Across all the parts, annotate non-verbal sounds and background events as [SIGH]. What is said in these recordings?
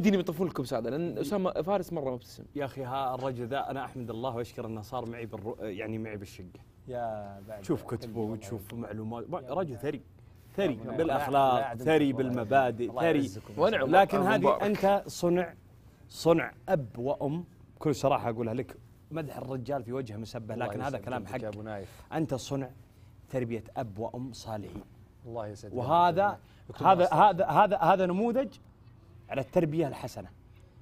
ودي اني بطفل لكم سعاده لأن أسامة فارس مرة مبتسم. يا أخي ها الرجل ذا أنا أحمد الله وأشكر أنه صار معي بالرو... يعني معي بالشقة. يا بعد. تشوف كتبه وتشوف معلومات. رجل ثري. ثري لا- لا بالأخلاق ثري الله بالمبادئ الله ثري. ونعم لكن هذه. أنت صنع صنع أب وأم. بكل صراحة أقولها لك مدح الرجال في وجهه مسبه لكن هذا كلام حق. أبو نايف. أنت صنع تربية أب وأم صالحين. الله يسعدك وهذا. هذا هذا هذا نموذج على التربية الحسنة.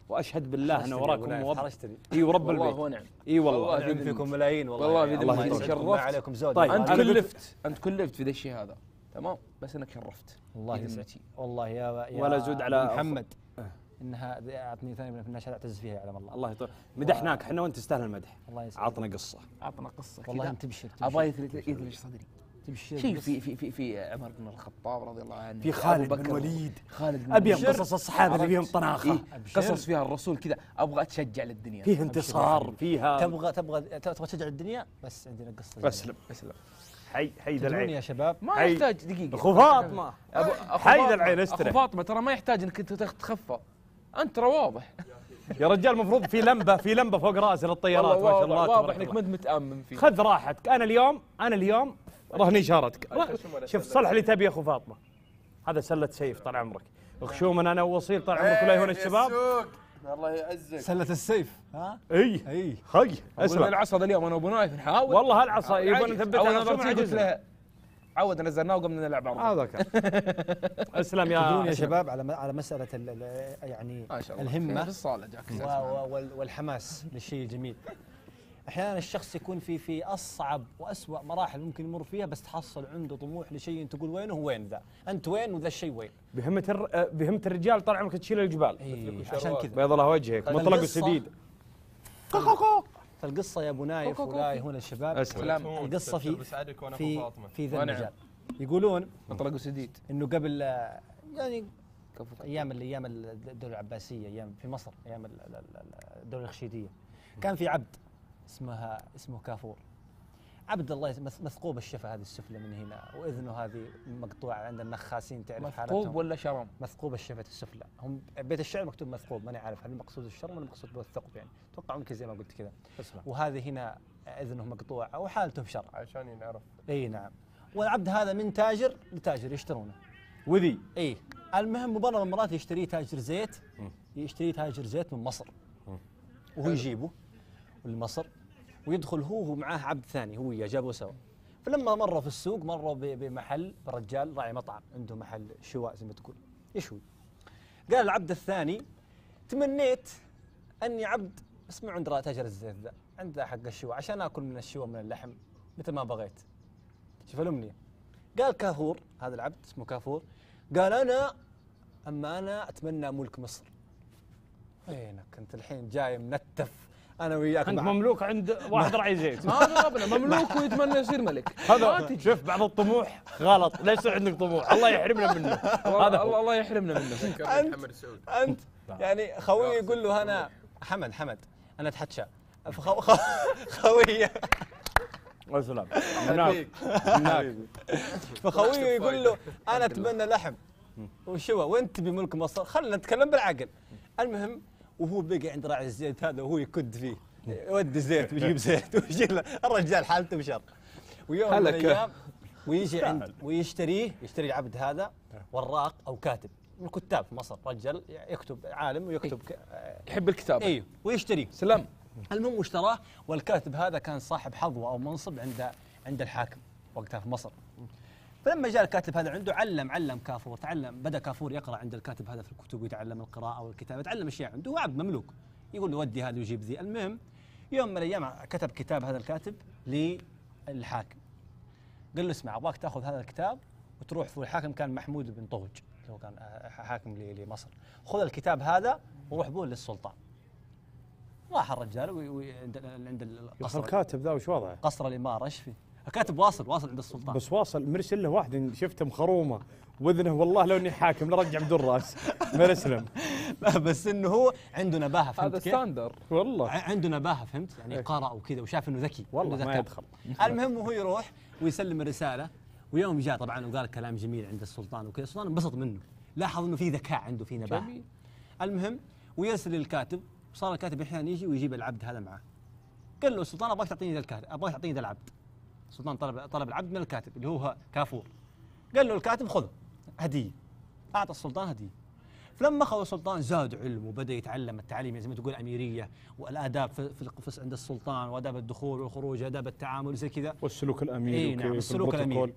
وأشهد بالله أنا وراكم موظف إي ورب والله البيت. ونعم إي والله. والله نعم في فيكم ملايين والله. والله الله ذمتك يسعدكم. شرفت. عليكم زود. طيب، أنت كلفت أنت كلفت في ذا الشيء هذا. تمام؟ بس أنك شرفت. الله في يسعدك. والله يا يا ولا زود على محمد. أه. إنها أعطني ثاني من الناس اعتز فيها يعلم الله. الله يطول. مدحناك إحنا وأنت تستاهل المدح. الله يسعدك. عطنا قصة. اعطنا قصة والله تبشر أبغى يثلج يثلج صدري. تبشر شيء في في في في عمر بن الخطاب رضي الله عنه في خالد أبو بن بكر، الوليد خالد بن أبي الوليد. قصص الصحابة اللي فيهم طناخة. إيه. قصص فيها الرسول كذا. أبغى أتشجع للدنيا. فيه انتصار فيها تبغى تبغى تبغى تشجع الدنيا بس عندنا قصة أسلم أسلم. حي حي ذا تدرون يا العين شباب؟ ما. يحتاج دقيقة. أخو فاطمة. حي ذا العين استرح. أخو فاطمة ترى ما يحتاج إنك أنت تتخفى. أنت ترى واضح. يا رجال المفروض في لمبه في لمبة فوق راسي للطيارات ما شاء الله واضح إنك. ما أنت متأمن فيه خذ راحتك. أنا اليوم أنا اليوم رهني اشارتك شوف صلح اللي تبي يا أخو فاطمة. هذا سلة سيف طال عمرك. اخشوم أنا وصيل طال عمرك ولا يهون الشباب؟ الله يعزك. سلة السيف ها؟ إي إي. أقول اسلم العصا ذا اليوم أنا وابو نايف نحاول. والله هالعصا يبون. نثبتها اول أنا نظرتي قلت جزء له عود نزلناه وقمنا نلعب عرض هذا كان. [LAUGHS] أسلم يا تدرون يا. شباب على على مسألة ال- ال- يعني الهمة. في الصالة جاك. والحماس. [LAUGHS] للشيء الجميل أحيانا الشخص يكون في في أصعب وأسوأ مراحل ممكن يمر فيها بس تحصل عنده طموح لشيء تقول وينه وين ذا؟ أنت وين وذا الشيء وين؟ بهمة الر... آه، بهمة الرجال طال عمرك تشيل الجبال. إيه عشان كذا. بيض الله وجهك مطلق وسديد. فالقصة يا أبو نايف ولا هنا الشباب. القصة في في في ذا ونعم. المجال يقولون مطلق وسديد. إنه قبل آه، يعني. أيام أيام الدولة العباسية أيام في مصر أيام ال- ال- ال- الدولة الرشيدية. كان في عبد. اسمها اسمه كافور. عبد الله مثقوب الشفه هذه السفلى من هنا وإذنه هذه مقطوعة عند النخاسين تعرف مثقوب حالتهم. ولا شرم؟ مثقوب الشفه السفلى هم بيت الشعر مكتوب مثقوب ماني عارف هل المقصود الشرم ولا المقصود بالثقب يعني. أتوقع ممكن زي ما قلت كذا. وهذه هنا إذنه مقطوع أو حالته بشر عشان نعرف إي نعم. والعبد هذا من تاجر لتاجر يشترونه. وذي. إي. المهم مبرر من المرات يشتريه تاجر زيت يشتريه تاجر زيت من مصر. وهو يجيبه لمصر. ويدخل هو ومعاه عبد ثاني هو وياه جابوه سوا. فلما مروا في السوق مروا بمحل رجال راعي مطعم عنده محل شواء زي ما تقول. يشوي قال العبد الثاني تمنيت أني عبد بس ما عند تاجر الزيت ذا عنده حق الشواء عشان آكل من الشواء من اللحم مثل ما بغيت. شوف الامنيه قال كافور هذا العبد اسمه كافور قال أنا أما أنا أتمنى ملك مصر. وينك أنت الحين جاي منتف. أنا وياك انت مملوك عند واحد راعي زيت [LAUGHS] هذا ربنا مملوك ويتمنى يصير ملك. هذا شوف بعض الطموح غلط. ليس عندك طموح. الله يحرمنا منه. هذا الله يحرمنا منه. سعود. انت يعني خوي يقول له أنا حمد حمد. أنا اتحتشى خويه اسلم هناك. هناك. فخويه يقول له أنا أتمنى لحم. وشوى وأنت تبي ملك مصر. خلينا نتكلم بالعقل. المهم وهو بقى عند راعي الزيت هذا وهو يكد فيه. يودي زيت ويجيب زيت ويشيل الرجال حالته بشر ويوم من. الأيام ويجي عند ويشتريه يشتري العبد هذا وراق أو كاتب. من الكتاب في مصر. رجل يكتب عالم ويكتب ك... يحب الكتاب أيوه ويشتريه سلام. المهم واشتراه والكاتب هذا كان صاحب حظوة أو منصب عند عند الحاكم وقتها في مصر. فلما جاء الكاتب هذا عنده علم علم كافور تعلم بدأ كافور يقرأ عند الكاتب هذا في الكتب ويتعلم القراءة والكتابة يتعلم أشياء عنده هو عبد مملوك. يقول له ودي هذا ويجيب ذي. المهم يوم من الأيام كتب كتاب هذا الكاتب للحاكم. قال له اسمع أبغاك تأخذ هذا الكتاب وتروح في الحاكم كان محمود بن طغج اللي هو كان حاكم لمصر. خذ الكتاب هذا وروح به للسلطان. راح الرجال عند عند القصر الكاتب ذا وش وضعه؟ قصر الإمارة. إيش فيه؟ الكاتب واصل واصل عند السلطان. بس واصل مرسل له واحد شفته مخرومة. وإذنه والله لو إني حاكم لرجع بدون رأس. ما اسلم [LAUGHS] بس إنه هو عنده نباهه هذا فهمت كيف؟ standard والله. عنده نباهه فهمت؟ يعني قرأ وكذا وشاف إنه ذكي. والله ما. يدخل. المهم وهو يروح ويسلم الرسالة ويوم جاء طبعا وقال كلام جميل عند السلطان وكذا السلطان انبسط منه. لاحظ إنه في ذكاء عنده في نباهه جميل. المهم ويرسل للكاتب صار الكاتب أحيانا يجي ويجيب العبد هذا معاه. قال له السلطان أبغاك تعطيني ذا الكاتب أبغاك تعطيني ذا العبد. السلطان طلب طلب العبد من الكاتب اللي هو كافور. قال له الكاتب خذه هدية. أعطى السلطان هدية. فلما أخذ السلطان زاد علم وبدأ يتعلم التعليم زي ما تقول الاميريه والآداب في, في في- عند السلطان وآداب الدخول والخروج آداب التعامل زي كذا. والسلوك الاميري إي نعم السلوك. الاميري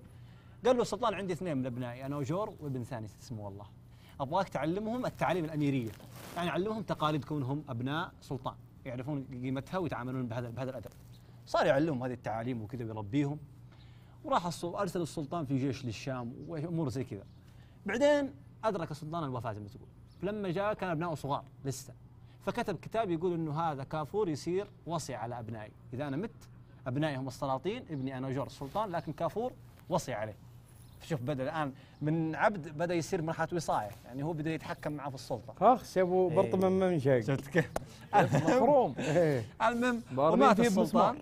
قال له السلطان عندي اثنين من أبنائي أنا وجور وابن ثاني اسمه والله. أبغاك تعلمهم التعاليم الأميرية. يعني علمهم تقاليد كونهم أبناء سلطان يعرفون قيمتها ويتعاملون بهذا بهذا الأدب. صار يعلمهم هذه التعاليم وكذا ويربيهم. وراح أرسل السلطان في جيش للشام وامور زي كذا. بعدين أدرك السلطان الوفاة زي ما تقول. فلما جاء كان ابنائه صغار لسه. فكتب كتاب يقول إنه هذا كافور يصير وصي على أبنائي. إذا أنا مت ابنائي هم السلاطين ابني أنا جور السلطان لكن كافور وصي عليه. شوف بدأ الآن من عبد بدأ يصير مرحلة وصاية. يعني هو بدأ يتحكم معه في السلطة. اخ يا ابو برط من منشق شفت كيف؟ [LAUGHS] إيه. المهم ومات السلطان.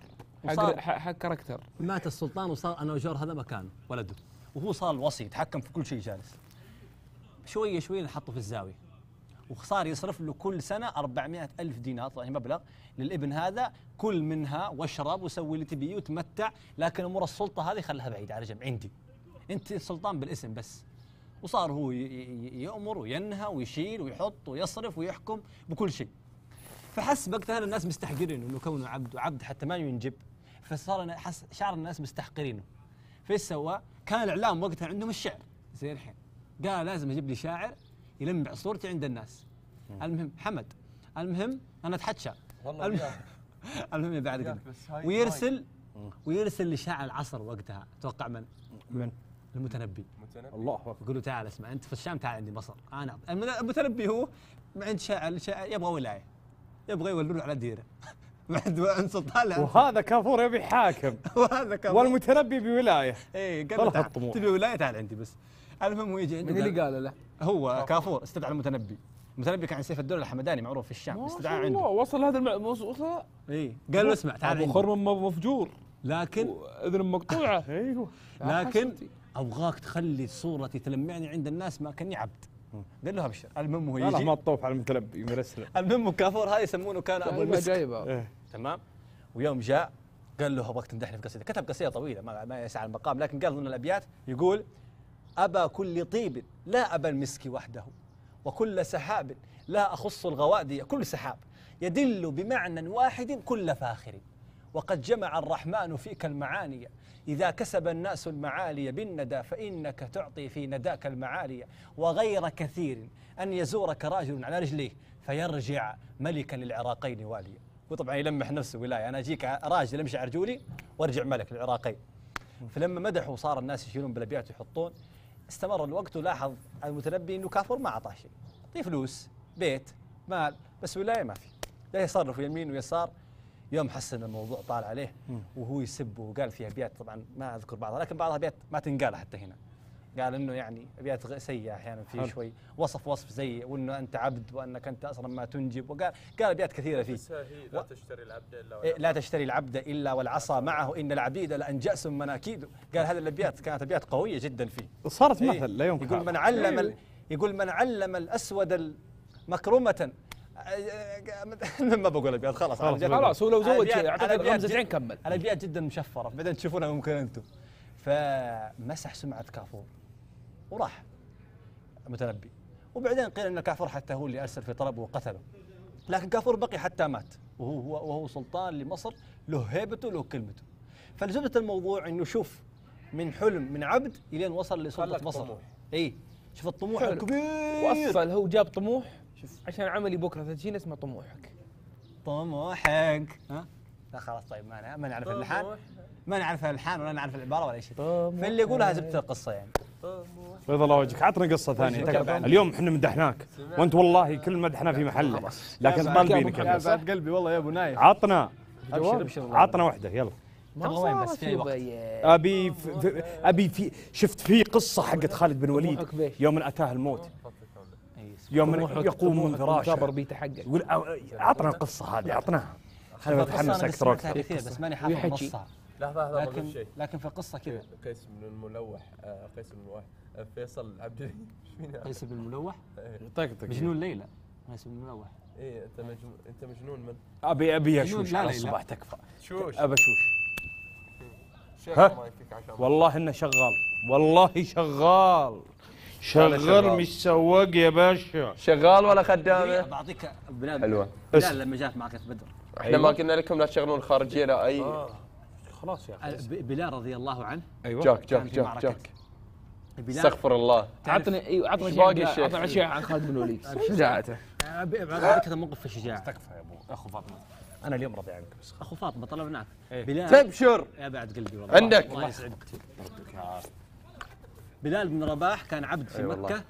حق حق كاركتر مات السلطان وصار أنا وجور هذا مكانه ولده. وهو صار الوصي يتحكم في كل شيء جالس. شوية شوية نحطه في الزاوية. وصار يصرف له كل سنة 400 ألف دينار طبعا مبلغ للابن هذا كل منها واشرب وسوي اللي تبيه وتمتع لكن أمور السلطة هذه خلها بعيد على جنب عندي. أنت السلطان بالاسم بس. وصار هو يأمر وينهى ويشيل ويحط ويصرف ويحكم بكل شيء. فحس وقتها الناس مستحقرينه إنه كونه عبد وعبد حتى ما ينجب. فصار حس شعر الناس مستحقرينه. فإيش سوى؟ كان الإعلام وقتها عندهم الشعر. زي الحين. قال لازم أجيب لي شاعر يلمع صورتي عند الناس. المهم حمد. المهم أنا اتحشى والله. المهم يا [LAUGHS] بعد هاي- ويرسل ويرسل لشاعر العصر وقتها. أتوقع من؟ من؟ المتنبي. متنبي. الله أكبر. يقول له تعال اسمع أنت في الشام تعال عندي مصر. أنا الم- المتنبي هو عند شاعر شاعر يبغى ولاية. يبغى يولونه على ديره. عند سلطان لا وهذا كافور يبي حاكم [LAUGHS] وهذا كان والمتنبي بولاية. إيه قال الطموح. تبي ولاية تعال عندي بس. المهم هو يجي عنده من اللي قال له؟ هو كافور استدعى المتنبي. المتنبي كان سيف الدولة الحمداني معروف في الشام. شاء عنده. وصل هذا الم... وصل. اي قال له اسمع تعال أبو عندي. خرم مفجور. لكن اذن مقطوعة. [LAUGHS] أيوه. لكن أبغاك تخلي صورتي تلمعني عند الناس ما كأني عبد. قال له ابشر المهم هو يجي. ما تطوف على المتنبي مرسله المهم كافور هذا يسمونه كان أبو المسك. جايبه إيه. تمام؟ ويوم جاء قال له ابغاك تمدحني في قصيدة. كتب قصيدة طويلة ما, ما يسعى المقام لكن قال ضمن الأبيات. يقول ابى كل طيب لا ابى المسك وحده وكل سحاب لا أخص الغوادي كل سحاب يدل بمعنى واحد كل فاخر. وقد جمع الرحمن فيك المعاني. إذا كسب الناس المعالي بالندى فإنك تعطي في نداك المعالي. وغير كثير أن يزورك راجل على رجليه فيرجع ملكا للعراقين واليا وطبعا يلمح نفسه ولاية أنا أجيك راجل امشي على رجولي وارجع ملك للعراقين. فلما مدحوا صار الناس يشيلون بالأبيات ويحطون استمر الوقت ولاحظ المتنبي إنه كافر ما أعطاه شيء. في فلوس بيت مال بس ولاية ما في. لا يصرف يمين ويسار. يوم حس ان الموضوع طال عليه وهو يسب وقال فيها أبيات طبعا ما أذكر بعضها لكن بعضها أبيات ما تنقال حتى هنا. قال إنه يعني أبيات سيئة أحيانا في. شوي وصف وصف سيء وإنه أنت عبد وأنك أنت أصلا ما تنجب وقال قال أبيات كثيرة فيه. هي لا تشتري العبد إلا إيه، لا تشتري العبد إلا والعصا معه إن العبيد لانجاس مناكيد. قال هذه الأبيات كانت أبيات قوية جدا فيه. صارت إيه، مثل لا يمكن. يقول من علم ال- يقول من علم الأسود مكرمة ما بقول ابيات خلاص خلاص، هو لو زود رمزة جد- عين كمل. الابيات جدا مشفرة. بعدين تشوفونها ممكن أنتم. فمسح سمعة كافور. وراح. متنبي. وبعدين قيل إن كافور حتى هو اللي أرسل في طلبه وقتله. لكن كافور بقي حتى مات. وهو هو وهو سلطان لمصر له هيبته له كلمته. فلزبده الموضوع إنه شوف من حلم من عبد إلين وصل لسلطة مصر. اي شوف الطموح. الكبير. وصل هو جاب طموح. عشان عملي بكرة تجينا اسمه طموحك. طموحك. ها؟ لا خلاص طيب ما نع- ما نعرف اللحان. ما نعرف الالحان ولا نعرف العبارة ولا أي شيء. فاللي يقولها زبده القصة يعني. بيض الله وجهك. عطنا قصة ثانية. اليوم إحنا مدحناك. وأنت والله كل مدحنا في محله. لكن طالبينك يا يلا. بعد قلبي والله يا أبو نايف. عطنا. ابشر ابشر. عطنا واحدة يلا. ما تبغى وين بس في وقت؟ أبي في أبي في شفت في قصة حقت خالد بن وليد؟ يوم أتاه الموت. يوم يقوم من فراشه. كبر بيتحقق. يقول أو- عطنا القصة هذه عطناها خلينا القصة نتحمس أكثر وأكثر كثير بس ماني حافظ. نصها. لحظة لحظة بقول لكن شيء. لكن في القصة كذا. قيس بن الملوح آه، قيس بن الملوح آه، فيصل عبد [LAUGHS] قيس بن الملوح؟ طقطق مجنون ليلى. ليس الملوح. إيه أنت مجنون أنت مجنون من؟ أبي أبي أشوش لا، على. الصباح تكفى. شوش. ابى أشوش. شيخ ها؟ والله إنه شغال. والله شغال. شغال. مش سواق يا باشا. شغال ولا خدامه بعطيك بلال. حلوة. بلال لما جاء في معركه بدر. إحنا ما قلنا لكم لا تشغلون الخارجيه لا اي خلاص يا أخي. ب- بلال رضي الله عنه. أيوه. جاك جاك جاك. جاك. استغفر الله. عطني أيوه عطني باقي عن- الشيخ؟ عطني اشياء عن خالد بن الوليد شجاعته. آه، بعطيك هذا موقف في الشجاعه تكفى يا أبو. أخو فاطمة. أنا اليوم راضي عنك بس. أخو فاطمة طلبناك. إيه. بلال. تبشر يا بعد قلبي والله. عندك. الله يسعدك. بلال بن رباح كان عبد في أي والله. مكة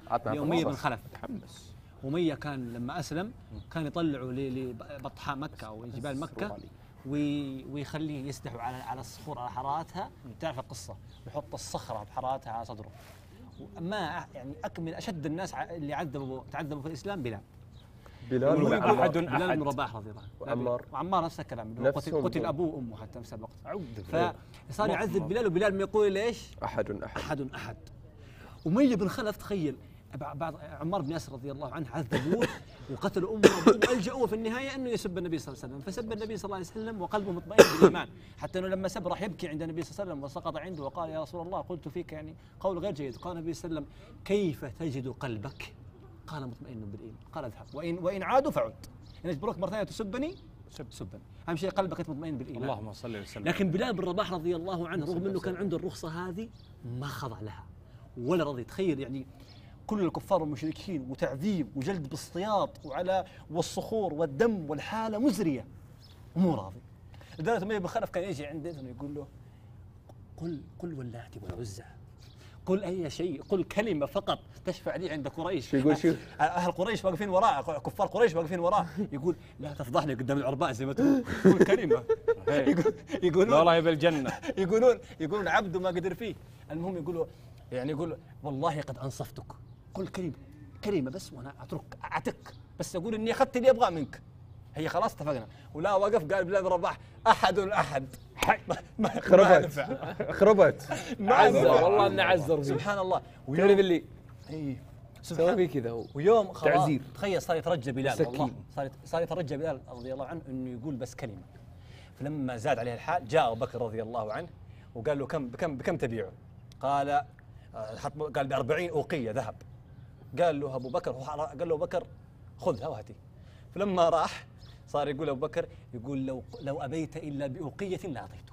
فرصة. بن خلف تحمس أمية كان لما أسلم كان يطلعوا لبطحاء مكة أو جبال مكة وي- ويخليه يسدح على على الصخور على حرارتها. تعرف القصة؟ يحط الصخرة بحرارتها على صدره. ما يعني أك- من أشد الناس اللي عذبوا تعذبوا في الإسلام بلال. بلال. أحد بلال أحد. بن رباح رضي الله عنه. وعمار. وعمار نفس الكلام. قتل, قتل دول. أبوه وأمه حتى نفس الوقت. فصار يعذب بلال وبلال يقول ليش؟ أحد أحد. أحد أحد. أمية بن خلف تخيل. بع- بعض عمار بن ياسر رضي الله عنه عذبوه وقتلوا أمه وأبوه وألجأوه في النهاية أنه يسب النبي صلى الله عليه وسلم. فسب النبي صلى الله عليه وسلم وقلبه مطمئن بالإيمان. حتى إنه لما سب راح يبكي عند النبي صلى الله عليه وسلم وسقط عنده وقال يا رسول الله قلت فيك يعني قول غير جيد. قال النبي صلى الله عليه وسلم كيف تجد قلبك؟ قال مطمئن بالإيمان. قال اذهب. وان وإن عادوا فعد. ان اجبروك مرة ثانية تسبني؟ سب. سبا أهم شيء قلبك مطمئن بالإيمان. اللهم صل وسلم. لكن بلال بن رباح رضي الله عنه رغم إنه كان عنده الرخصة هذه ما خضع لها. ولا رضي تخيل يعني كل الكفار والمشركين وتعذيب وجلد باصطياط وعلى والصخور والدم والحالة مزرية. ومو راضي. لدرجه أمية بن خلف كان يجي عند ابنه يقول له قل قل واللات والعزى. قل أي شيء قل كلمة فقط تشفع لي عند قريش. يقول؟ شو؟ أهل قريش واقفين وراه كفار قريش واقفين وراه يقول لا تفضحني قدام العرباء زي ما تقول. قل كلمة. [LAUGHS] يقول- يقولون والله بالجنه [LAUGHS] يقولون يقولون عبده ما قدر فيه. المهم يقولوا يعني يقول والله قد أنصفتك. قل كلمه كلمه بس وأنا أترك اعتق بس أقول إني أخذت اللي أبغاه منك. هي خلاص اتفقنا. ولا وقف قال بلال بن رباح. أحد احد ما- خربت. خربت [LAUGHS] ما عزر. والله انه عزر فيه سبحان الله. تعرف اللي إيه. سوى سبحان فيه كذا هو. ويوم خلاص تعزير. تخيل صار يترجى بلال سكين. والله. صار صار يترجى بلال رضي الله عنه إنه يقول بس كلمة. فلما زاد عليه الحال جاء أبو بكر رضي الله عنه وقال له كم بكم بكم تبيعه؟ قال حط قال ب 40 أوقية ذهب. قال له أبو بكر قال له أبو بكر خذها وهاتي فلما راح صار يقول ابو بكر يقول لو لو أبيت إلا بأوقية لاعطيتك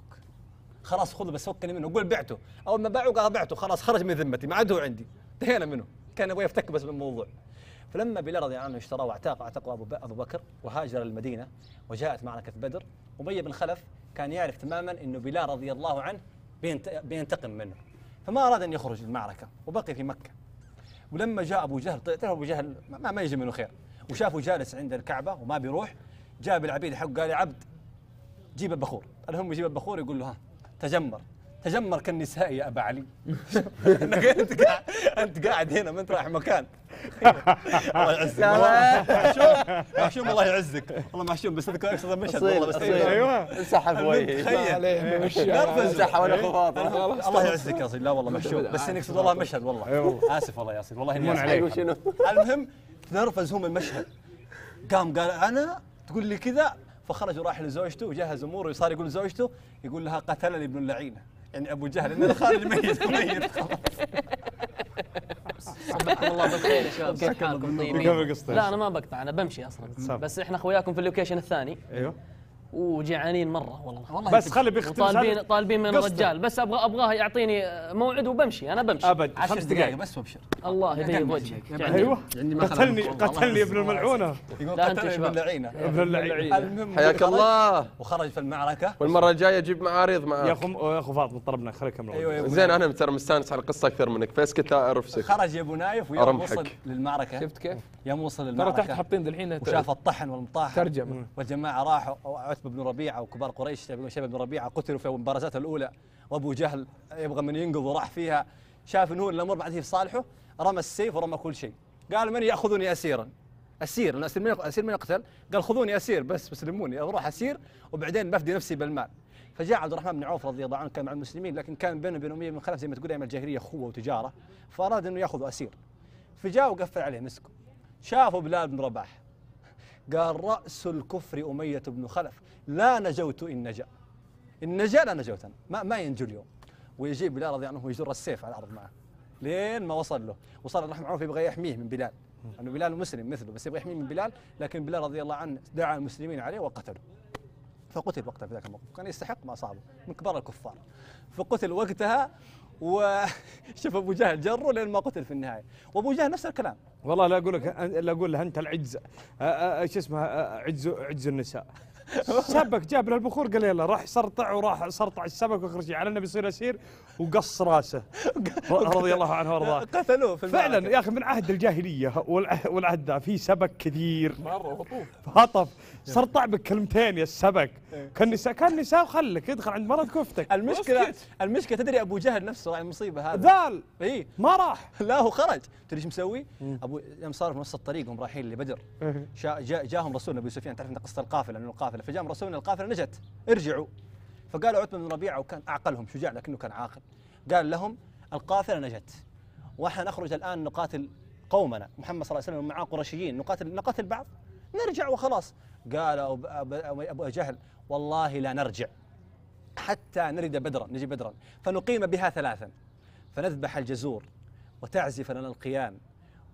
خلاص خذه بس فكني منه. قول بعته. أول ما باعه قال بعته. خلاص خرج من ذمتي ما عاد هو عندي. انتهينا منه. كان يبغى يفتك بس من الموضوع فلما بلال رضي الله عنه اشترى واعتاق اعتقه أبو أبو بكر وهاجر المدينة وجاءت معركة بدر. أبي بن خلف كان يعرف تماما إنه بلال رضي الله عنه بينت- بينتقم منه. فما أراد أن يخرج المعركه وبقي في مكة. ولما جاء أبو جهل تعرف أبو جهل ما, ما يجي منه خير. وشافه جالس عند الكعبة وما بيروح جاب العبيد حقه قال يا عبد جيب البخور. المهم يجيب البخور يقول له ها تجمر. تجمر كالنساء يا أبا علي. [LAUGHS] إنك أنت قاعد أنت قاعد هنا ما أنت رايح مكان. الله يعزك. والله محشوم محشوم الله يعزك. والله محشوم بس أذكر اقصد المشهد والله بس أيوه. انسحب وجهي. تخيل نرفز امزح وأنا خفاض الله يعزك يا صديق لا والله محشوم بس اني اقصد والله مشهد والله. آسف والله يا صديق والله إني. أيوه شنو؟ المهم تنرفز هم المشهد. قام قال أنا تقول لي كذا فخرج وراح لزوجته وجهز أموره وصار يقول لزوجته يقول لها قتلني ابن اللعينة. يعني أبو جهل إن الخارج ميت [LAUGHS] ميت خلاص. صبحكم الله بالخير يا شباب. كيف حالكم طيبين؟ لا أنا ما بقطع أنا بمشي أصلا. بس إحنا أخوياكم في ال location الثاني. أيوه. وجعانين مرة والله. والله بس خلي بيختم وطالبين طالبين من. الرجال. بس أبغى أبغاه يعطيني موعد وبمشي أنا بمشي. أبد عشر خمس دقائق بس وأبشر. الله يبيض وجهك. يعني أيوه. عندي ما قتلني قتلني. ابن الملعونة. يقول لا، قتلني ابن. اللعينة. ابن اللعينة. المهم حياك الله. وخرج في المعركة. والمرة الجاية جيب معارض يا معاك اخو يا أخو فاطمة طلبنا خليك كمل يا أبو زين أنا ترى مستانس على القصة أكثر منك. فاسكت اعرف خرج يا أبو نايف ويوم. وصل للمعركة. شفت كيف؟ يوم وصل ترى للمعركة. تحت حاطين الحين وشاف الطحن والمطاحن. ترجمة. والجماعة راحوا. عتبه بن ربيعة وكبار قريش شباب بن ربيعة قتلوا في المبارزات الأولى. وأبو جهل يبغى من ينقذ وراح فيها. شاف إنه هو الأمر بعد في صالحه رمى السيف ورمى كل شيء. قال من يأخذني اسيرا؟ أسير أنا أسير من أسير من يقتل. قال خذوني أسير بس بس لموني أروح أسير وبعدين بفدي نفسي بالمال. فجاء عبد الرحمن بن عوف رضي الله عنه كان مع المسلمين لكن كان بينه وبين اميه بن خلف زي ما تقول أيام الجاهليه أخوة وتجارة. فأراد إنه ياخذه أسير. فجاء وقفل عليه مسكه. شافوا بلال بن رباح. قال رأس الكفر أمية بن خلف لا نجوت إن نجا. إن نجا لا نجوت أنا ما, ما ينجو اليوم. ويجيب بلال رضي الله عنه ويجر السيف على الأرض معه. لين ما وصل له وصل الرحمن عوف يبغى يحميه من بلال. أنه بلال مسلم مثله بس يبغى يحميه من بلال لكن بلال رضي الله عنه دعا المسلمين عليه وقتله فقتل وقتها في ذاك الموقف. كان يستحق ما أصابه من كبار الكفار. فقتل وقتها وشوف [LAUGHS] أبو جهل جره لين ما قتل في النهاية. وأبو جهل نفس الكلام. والله لا أقول لك لا أقول له أنت العجز. شو اسمه؟ عجز عجز النساء. سبك جاب له البخور قال يلا راح سرطع وراح سرطع السمك واخر على النبي يصير اسير وقص راسه. رضي الله عنه وارضاه. قتلوه في فعلا. يا أخي من عهد الجاهلية والع- والعهد ذا في سبك كثير. مرة هطوف هطف سرطع بكلمتين يا السبك. كان نساء كان نساء وخلك ادخل عند مرض كفتك. المشكلة المشكلة تدري أبو جهل نفسه يعني المصيبة هذا ذال. اي ما راح. لا هو خرج. تدري إيش مسوي؟ ابو يوم صار في نص الطريق هم رايحين لبدر. إيه. جاهم رسولنا ابو سفيان تعرف إن قصة القافلة لأنه القافلة فجاهم رسولنا القافلة نجت. ارجعوا. فقالوا عتبة بن ربيعة وكان أعقلهم شجاع لكنه كان عاقل. قال لهم القافلة نجت. وإحنا نخرج الآن نقاتل قومنا. محمد صلى الله عليه وسلم ومعاه قرشيين نقاتل نقاتل بعض. نرجع وخلاص. قال أبو, جهل والله لا نرجع. حتى نرد بدرا نجي بدرا. فنقيم بها ثلاثا. فنذبح الجزور وتعزف لنا القيان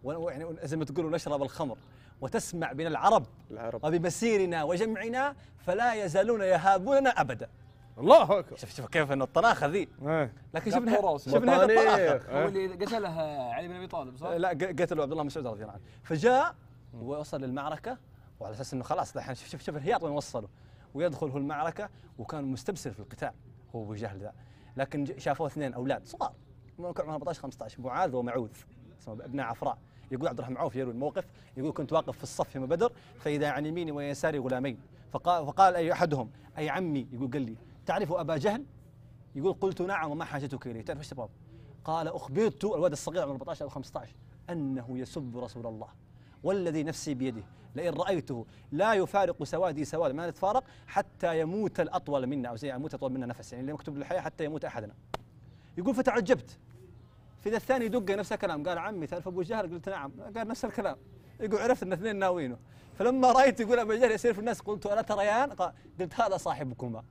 ويعني زي ما تقولوا نشرب الخمر. وتسمع بنا العرب. العرب. وبمسيرنا وجمعنا فلا يزالون يهابوننا أبدا. الله أكبر. شوف شوف كيف ان الطراخه ذي إيه. لكن شفنا. شفنا هذا الطراخه هو اللي قتله علي بن أبي طالب صح؟ لا ق- قتلوا عبد الله بن مسعود رضي الله عنه. فجاء ووصل للمعركة وعلى أساس إنه خلاص دحين شوف شوف, شوف الهياط وين وصلوا. ويدخل هو المعركة وكان مستبصر في القتال هو أبو جهل ذا. لكن شافوه اثنين أولاد صغار عمرهم 14 15 معاذ ومعوذ اسمه ابناء عفراء. يقول عبد الرحمن عوف يروي الموقف يقول كنت واقف في الصف يوم بدر فإذا عن يميني ويساري غلامين. فقال فقال أي أحدهم أي عمي؟ يقول قال لي تعرف أبا جهل؟ يقول قلت نعم وما حاجتك إليه. تعرف إيش تبغى قال أخبرت الولد الصغير عمره 14 أو 15 أنه يسب رسول الله والذي نفسي بيده لئن رأيته لا يفارق سوادي سواد ما نتفارق حتى يموت الأطول منا أو زي يموت أطول منا نفس يعني اللي مكتوب للحياه حتى يموت أحدنا. يقول فتعجبت. في ذا الثاني دق نفس الكلام. قال عمي تعرف أبو جهل؟ قلت نعم. قال نفس الكلام. يقول عرفت إن اثنين ناوينه. فلما رأيت يقول أبو جهل يصير في الناس قلت ألا تريان؟ قلت هذا صاحبكما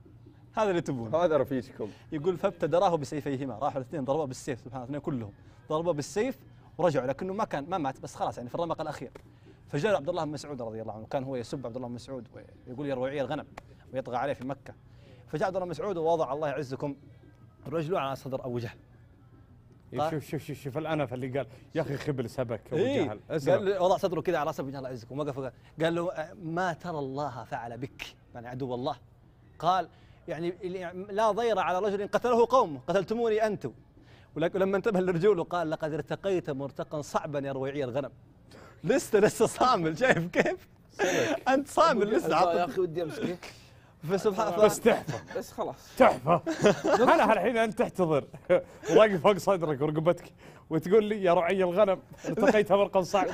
هذا اللي تبونه. هذا رفيقكم. يقول فابتدراه بسيفيهما. راحوا الاثنين ضربوه بالسيف سبحان الله الاثنين كلهم. ضربوه بالسيف ورجعوا لكنه ما كان ما مات بس خلاص يعني في الرمق الأخير. فجاء عبد الله بن مسعود رضي الله عنه كان هو يسب عبد الله بن مسعود ويقول يروعي الغنم ويطغى عليه في مكة. فجاء عبد الله بن مسعود ووضع الله يعزكم رجله على صدر أبو جهل. شوف شوف شوف شوف الأنف اللي قال يا أخي خبل سبك أبو إيه قال له- وضع صدره كذا على راس ابو جهل الله يعزكم وقف قال له أه، ما ترى الله فعل بك يعني عدو الله. قال يعني اللي- لا ضير على رجل قتله قومه قتلتموني أنتم. ولما انتبه لرجوله قال لقد ارتقيت مرتقا صعبا يا رويعي الغنم. لسه لسه صامل شايف كيف؟ أنت صامل لسه يا أخي ودي امسكه فسبحان بس تحفة. بس خلاص. تحفة. [LAUGHS] أنا الحين أنت تحتضر [LAUGHS] واقف فوق صدرك ورقبتك وتقول لي يا رعي الغنم التقيت مرقا صعب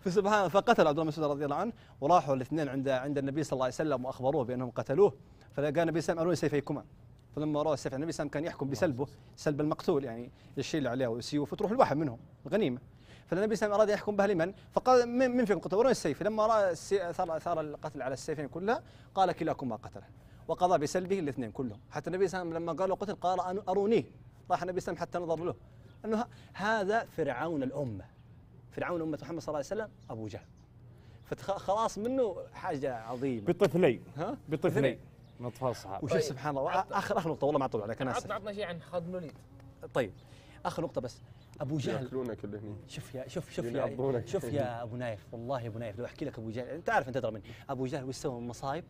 فسبحان الله فقتل عبد الله مسعود رضي الله عنه وراحوا الاثنين عند عند النبي صلى الله عليه وسلم وأخبروه بأنهم قتلوه. فقال النبي صلى الله عليه وسلم سيفيكما فلما رأى السيف النبي صلى الله عليه وسلم كان يحكم بسلبه. سلب المقتول يعني يشيل عليه والسيوف وتروح الواحد منهم غنيمه فالنبي صلى الله عليه وسلم أراد يحكم بها لمن؟ فقال من من فيكم قتل وروني السيف. لما رأى ثار ثار القتل على السيفين كلها قال كلاكما قتله وقضى بسلبه الاثنين كلهم. حتى النبي صلى الله عليه وسلم لما قال له قتل قال أرونيه. راح النبي صلى الله عليه وسلم حتى نظر له أنه هذا فرعون الأمة. فرعون أمة محمد صلى الله عليه وسلم أبو جهل. فخلاص منه حاجة عظيمة. بطفلين ها؟ بطفلين من اطفال الصحابه وشوف سبحان الله اخر آخر نقطة والله ما أطول عليك أنا آسف. عطنا عطنا شيء عن خالد الوليد. طيب آخر نقطة بس. أبو جهل. يأكلونك اللي هني. شوف يا شوف شوف يا. شوف يا [LAUGHS] أبو نايف. والله يا أبو نايف لو أحكي لك أبو جهل أنت عارف أنت تدرى مني أبو جهل وش سوى؟ من مصايب.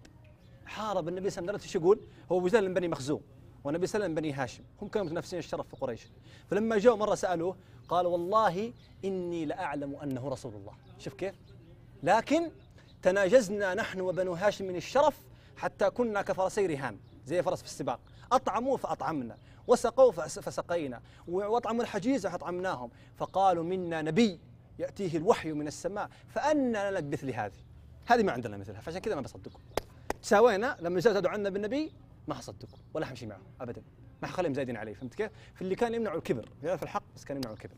حارب النبي صلى الله عليه وسلم. إيش يقول؟ هو أبو جهل من بني مخزوم والنبي صلى الله عليه وسلم بني هاشم. هم كانوا متنافسين الشرف في قريش. فلما جاءوا مرة سألوه قال والله إني لأعلم أنه رسول الله. شوف كيف؟ لكن تناجزنا نحن وبنو هاشم من الشرف حتى كنا كفرسي رهان زي فرس في السباق. أطعموا فأطعمنا. وسقوا فس- فسقينا. وأطعموا الحجيز فأطعمناهم فقالوا منا نبي يأتيه الوحي من السماء. فأنا لنا بمثل هذه. هذه ما عندنا مثلها فعشان كذا ما بصدقكم. تساوينا لما زادوا عنا بالنبي ما حصدقكم ولا حمشي معهم أبدا. ما حخليهم زايدين عليه فهمت كيف؟ في اللي كان يمنعوا الكبر يعرف الحق بس كان يمنعوا الكبر.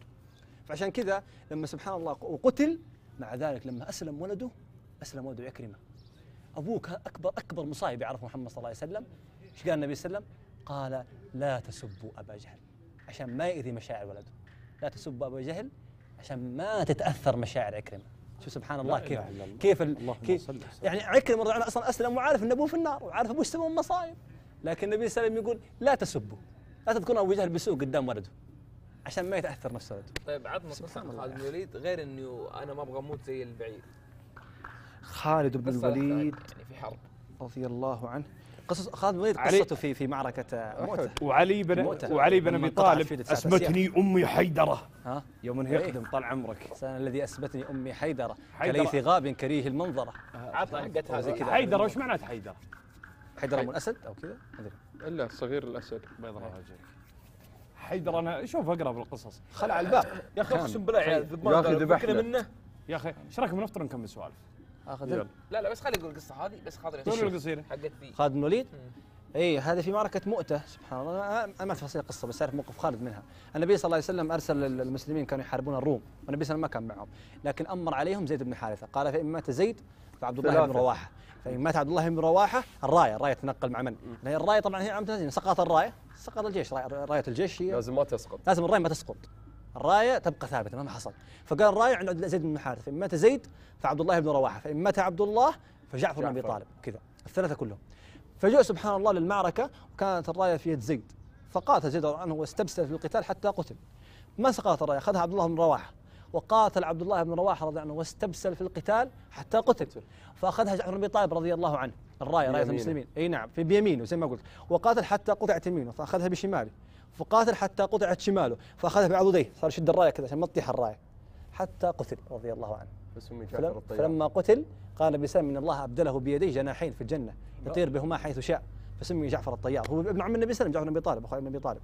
فعشان كذا لما سبحان الله وقتل مع ذلك لما أسلم ولده أسلم ولد عكرمه ابوه كان أكبر أكبر مصايب يعرفه محمد صلى الله عليه وسلم. إيش قال النبي صلى الله عليه وسلم؟ قال لا تسبوا أبا جهل. عشان ما يؤذي مشاعر ولده. لا تسبوا أبا جهل عشان ما تتأثر مشاعر عكرمة. شوف سبحان الله كيف الله. كيف ال... اللهم كيف. يعني عكرمة رضي الله عنه أصلا أسلم وعارف ان ابوه في النار وعارف ابوه يسوي مصايب. لكن النبي صلى الله عليه وسلم يقول لا تسبوا لا تذكرون أبو جهل بسوء قدام ولده. عشان ما يتأثر نفس ولده. طيب عطنا قصه عن الله. خالد بن الوليد غير إنه أنا ما أبغى أموت زي البعير. خالد بن الوليد يعني في حرب. رضي الله عنه. قصص خالد الوليد قصته في في معركة آه، مؤتة وعلي بن مؤتة. وعلي بن أبي طالب أسمتني أمي حيدرة. ها؟ يوم إيه. يقدم طال عمرك. سنة الذي اثبتني أمي حيدرة. حيدرة. كليث غاب كريه المنظرة. عطنا حقتها زي كذا. حيدرة وش معناته حيدرة؟ حيدرة من اسد أو كذا؟ ما أدري. إلا الصغير الأسد. بيض الله وجهك حيدر أنا شوف أقرأ بالقصص. خلع الباب يا أخي أقسم بالله يا يا أخي ذبحنا. منه. يا أخي إيش رايكم نفطر نكمل سوالف؟ آخذ يلا. لا لا بس خلي يقول القصة هذه بس خاطري قولوا القصيرة؟ حقت ذي خالد بن الوليد اي هذا في معركة مؤتة سبحان الله. أنا- أنا ما تفاصيل القصة بس أعرف موقف خالد منها. النبي صلى الله عليه وسلم أرسل المسلمين كانوا يحاربون الروم والنبي صلى الله عليه وسلم ما كان معهم. لكن أمر عليهم زيد بن حارثة. قال فإن مات زيد فعبد الله بن. رواحة. فإن مات عبد الله بن رواحة الراية الراية تنقل مع من؟ لأن الراية طبعا هي عمد سقط الراية. سقط الجيش. راية الجيش هي لازم ما تسقط. لازم الراية ما تسقط. الرايه تبقى ثابتة مهما حصل. فقال الرايه عند زيد بن حارث فإن مات زيد فعبد الله بن رواحة فإن مات عبد الله فجعفر بن أبي. طالب كذا. الثلاثة كلهم. فجاء سبحان الله للمعركة وكانت الراية في يد زيد. فقاتل زيد عنه واستبسل في القتال حتى قتل. ما سقطت الراية؟ أخذها عبد الله بن رواحة. وقاتل عبد الله بن رواحة رضي الله عنه واستبسل في القتال حتى قتل. فأخذها جعفر بن أبي طالب رضي الله عنه. الراية راية. المسلمين. إي نعم في بيمينه زي ما قلت. وقاتل حتى قطعت يمينه فأخذها بشماله. فقاتل حتى قطعت شماله فأخذها بعضديه صار يشد الراية كذا عشان ما تطيح الراية. حتى قتل رضي الله عنه. فلم جعفر الطيار. فلما قتل قال النبي صلى الله عليه وسلم إن الله أبدله بيديه جناحين في الجنة يطير بهما حيث شاء. فسمي جعفر الطيار. هو ابن عم النبي صلى الله عليه وسلم جعفر بن أبي طالب اخو أبي طالب.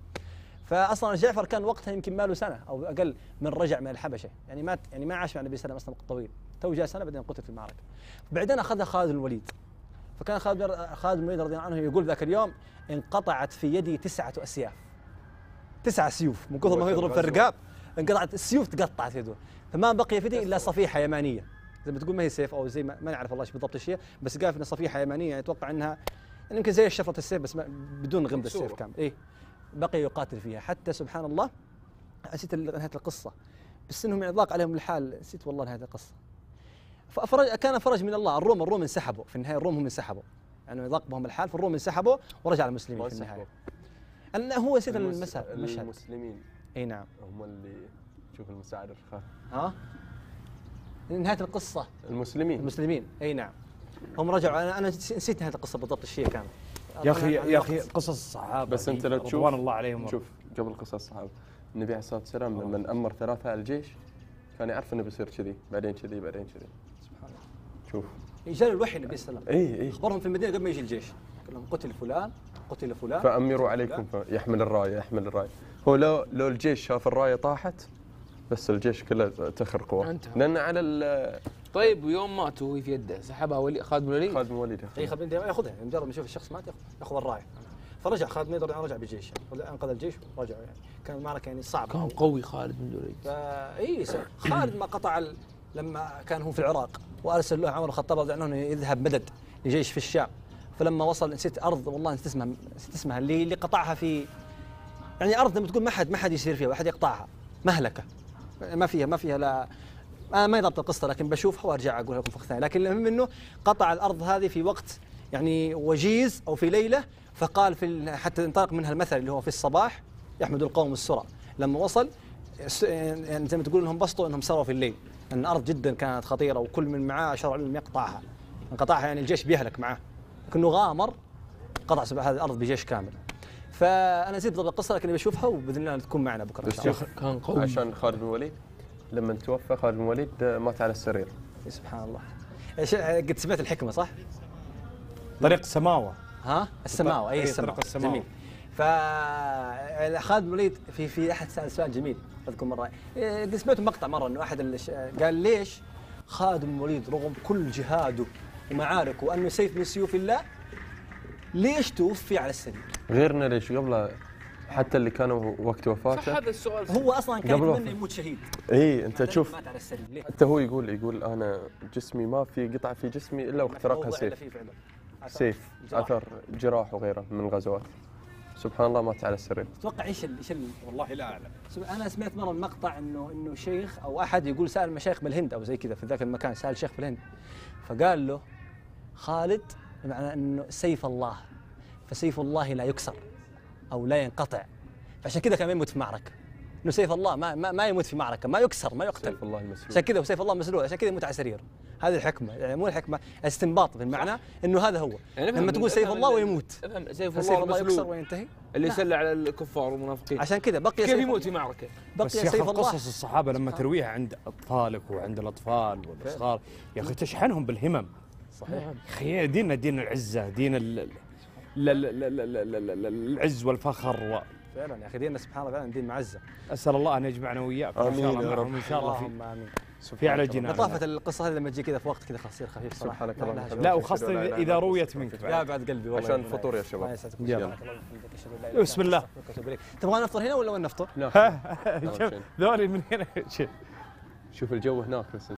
فاصلا جعفر كان وقتها يمكن ما له سنة أو أقل من رجع من الحبشة. يعني ما يعني ما عاش مع النبي صلى الله عليه وسلم طويل. تو جاء سنة بعدين قتل في المعركة. بعدين أخذها خالد الوليد. فكان خالد خالد بن الوليد رضي الله عنه يقول ذاك اليوم انقطعت في يدي تسعة أسياف. تسع سيوف من كثر ما يضرب في الرقاب انقطعت السيوف تقطعت يده فما بقي في يدي إلا صفيحة يمانية. زي ما تقول ما هي سيف أو زي ما, ما نعرف والله إيش بالضبط الشيء بس قال إنها صفيحة يمانية يعني أتوقع إنها يعني يمكن زي شفرة السيف بس بدون غمد السيف. كامل. إيه. بقي يقاتل فيها. حتى سبحان الله نسيت نهاية القصة. بس إنهم يعني ضاق عليهم الحال نسيت والله نهايه القصة. فأفرج كان فرج من الله. الروم الروم انسحبوا. في النهاية الروم هم انسحبوا. يعني ضاق بهم الحال فالروم انسحبوا ورجع المسلمين في النهاية. أن هو نسيت المس- المشهد. المسلمين. إي نعم. هم اللي شوف المساعد الرخاء ها؟ نهاية القصة. المسلمين. المسلمين. إي نعم. هم رجعوا. أنا أنا نسيت نهاية القصة بالضبط. الشيء كان؟ يا أخي عن يا أخي الوقت. قصص الصحابة بس أنت لو تشوف رضوان الله عليهم. شوف قبل قصص الصحابة النبي عليه الصلاة والسلام لما أمر ثلاثة على الجيش كان يعرف إنه بيصير كذي بعدين كذي بعدين كذي. سبحان الله. شوف. جاء الوحي النبي صلى الله عليه وسلم. اي اي أخبرهم في المدينة قبل ما يجي الجيش. قال لهم قتل فلان قتل فلان فامروا عليكم يحمل الراية يحمل الراية. هو لو لو الجيش شاف الراية طاحت بس الجيش كله تخر قوة. انتهى. لأن على ال- طيب ويوم مات وهي في يده سحبها ولي خالد بن الوليد خالد بن الوليد اي خالد بن ياخذها. يعني مجرد ما يشوف الشخص مات ياخذ الراية. فرجع خالد بن الوليد رجع بالجيش. يعني أنقذ الجيش ورجعوا يعني كان المعركه يعني صعبه كان قوي خالد بن الوليد اي خالد ما قطع ال... لما كان هو في العراق وأرسل له عمر الخطاب رضي الله عنه يذهب مدد لجيش في الشام. فلما وصل نسيت أرض والله نسيت اسمها نسيت اسمها اللي اللي قطعها في يعني أرض لما تقول ما حد ما حد يسير فيها واحد يقطعها. مهلكة. ما فيها ما فيها لا ما ما يضبط القصة لكن بشوفها وأرجع أقول لكم في وقت ثاني لكن المهم إنه قطع الأرض هذه في وقت يعني وجيز أو في ليلة فقال في حتى ينطلق منها المثل اللي هو في الصباح يحمد القوم السرى. لما وصل يعني زي ما تقول إنهم بسطوا إنهم سروا في الليل. لأن الأرض جدا كانت خطيرة وكل من معاه شرع يقطعها. انقطعها يعني الجيش بيهلك معاه. لكنه غامر قطع سبع هذه الأرض بجيش كامل. فأنا نسيت بالضبط القصة لكني بشوفها وبإذن الله تكون معنا بكرة إن شاء الله. كان قوي. عشان خالد بن الوليد لما توفى خالد بن الوليد مات على السرير. سبحان الله. قد سمعت الحكمة صح؟ طريق سماوة. ها؟ السماوة أي السماوة. طريق السماوة. جميل. فخالد بن الوليد في في أحد سأل سؤال جميل أذكر مرة. قد سمعت مقطع مرة إنه أحد قال ليش خالد بن الوليد رغم كل جهاده ومعاركه وأنه سيف من سيوف الله ليش توفي على السرير؟ غيرنا ليش قبل حتى اللي كانوا وقت صح وفاته هذا السؤال هو أصلا كان قبل يتمنى. يموت شهيد إي أنت تشوف؟ حتى هو يقول يقول أنا جسمي ما في قطعه في جسمي إلا واخترقها سيف. سيف. أثر جراح وغيره من الغزوات سبحان الله مات على السرير تتوقع إيش ال- إيش ال- والله لا اعلم أنا سمعت مرة مقطع انه إنه شيخ أو أحد يقول سأل مشايخ بالهند أو زي كذا في ذاك المكان سأل شيخ بالهند فقال له خالد بمعنى إنه سيف الله. فسيف الله لا يكسر أو لا ينقطع. فعشان كذا كان ما يموت في معركة. إنه سيف الله ما ما, ما يموت في معركة ما يكسر ما يقتل. سيف الله المسلول عشان كذا وسيف الله مسلول عشان كذا يموت على سرير. هذه الحكمة يعني مو الحكمة استنباط بالمعنى إنه هذا هو. يعني لما تقول سيف الله ال- ويموت. افهم سيف الله الله يكسر وينتهي؟ اللي نعم. يسلى على الكفار والمنافقين. عشان كذا بقي كيف سيف يموت في الله- معركة؟ بقي بس سيف الله. قصص الصحابة لما ترويها عند أطفالك وعند الأطفال والأصغار يا أخي تشحنهم بالهمم. صحيح خي ديننا دين العزه دين ال... العز والفخر و... فعلا يا أخي ديننا سبحان الله فعلا دين معزه اسال الله ان يجمعنا وياك ان شاء الله معهم ان شاء الله في امين في اعلى جنان لطافه القصة هذه لما تجي كذا في وقت كذا خفيف خفيف سبحانك لك لا وخاصه اذا رويت منك لا بعد قلبي والله عشان الفطور يا شباب يلا بسم الله تبغى نفطر هنا ولا وين نفطر؟ ذولي من هنا شوف الجو هناك بس